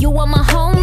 You are my home.